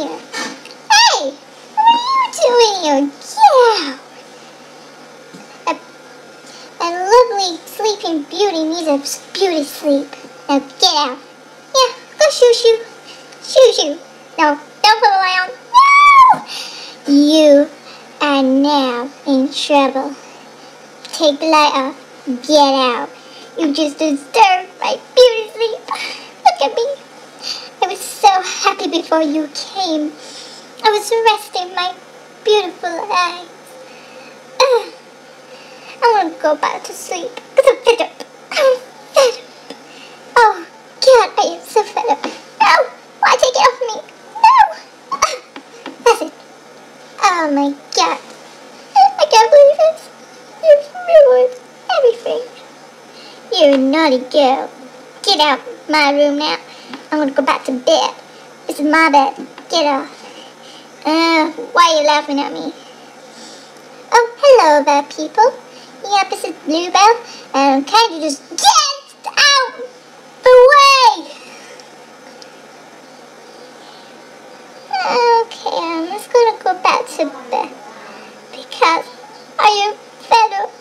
here. Hey! What are you doing here? Get out! A, a lovely sleeping beauty needs a beauty sleep. Now get out. Yeah, go shoo shoo. Shoo shoo. No, don't pull around. No! You are now in trouble. Take the light off. Get out. You just disturbed my beauty sleep. Look at me. I was so happy before you came. I was resting my beautiful eyes. I want to go back to sleep because I'm fed up. I'm fed up. Oh, God, I am so fed up. No! Why take it off me? No! That's it. Oh my God. I can't believe it. You've ruined everything. You're a naughty girl. Get out of my room now. I want to go back to bed. It's my bed. Get off. Uh, why are you laughing at me? Oh, hello there, people. Yeah, this is Bluebell. and I'm kind of just get out the way? Okay, I'm just gonna go back to bed because I am fed up.